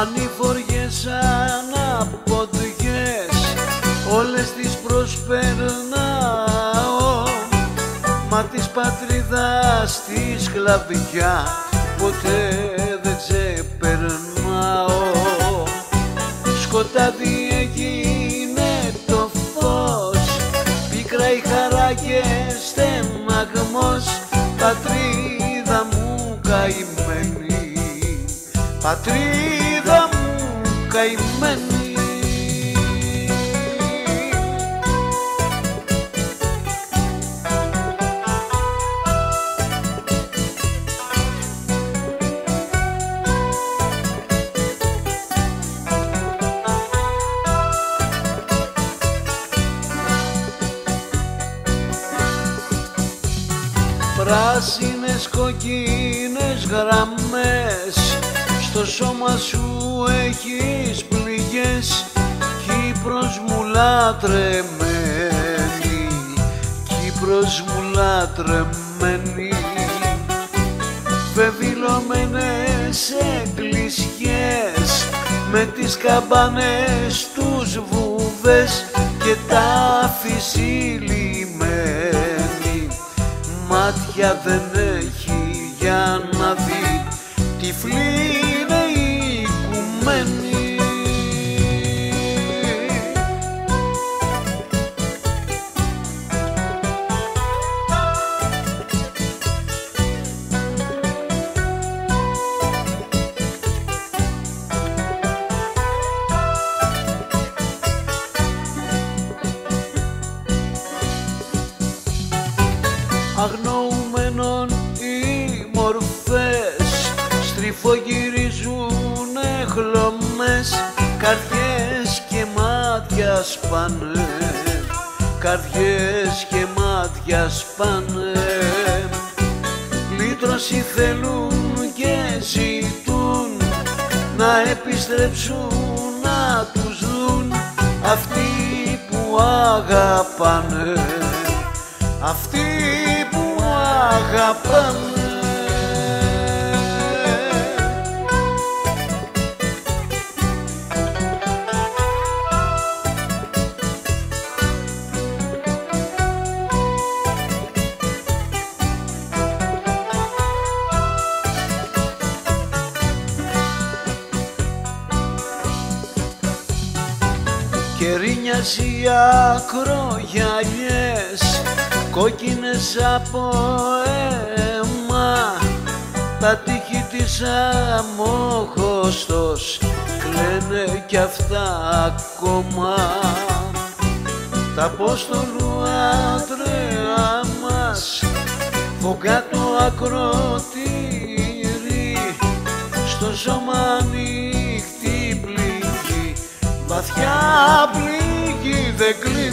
ανηφοριές αναποδικές όλες τις προσπερνάω μα της πατρίδας της σκλαβιά ποτέ δεν ξεπερνάω. Σκοτάδι έγινε το φως πίκρα η χαρά και στεμαγμός πατρίδα μου καημένη. Πατρίδα καημένη. Πράσινες κοκκίνες γραμμές Στο σώμα σου έχεις πληγές Κύπρος μου λατρεμένη Κύπρος μου λατρεμένη Βεβηλωμένες εκκλησιές Με τις καμπάνες τους βούβες Και τα φυσίλημένα μάτια δεν έχει για να δει τυφλή αγνοούμενων οι μορφές στριφογυρίζουνε χλωμές καρδιές και μάτια σπάνε. Καρδιές και μάτια σπάνε. Λύτρωση θέλουν και ζητούν να επιστρέψουν να τους δουν αυτοί που αγαπάνε. Αυτοί που αγαπάνε Κερίνιας οι ακρογιαλιές κόκκινες από αίμα τα τείχη της αμόχωστος κλαίνε κι αυτά ακόμα. Τα Απόστολου άντρεα μας φωγκά το ακροτήρι στο σώμα ανοιχτή πληγή βαθιά πληγή δεν κλείνει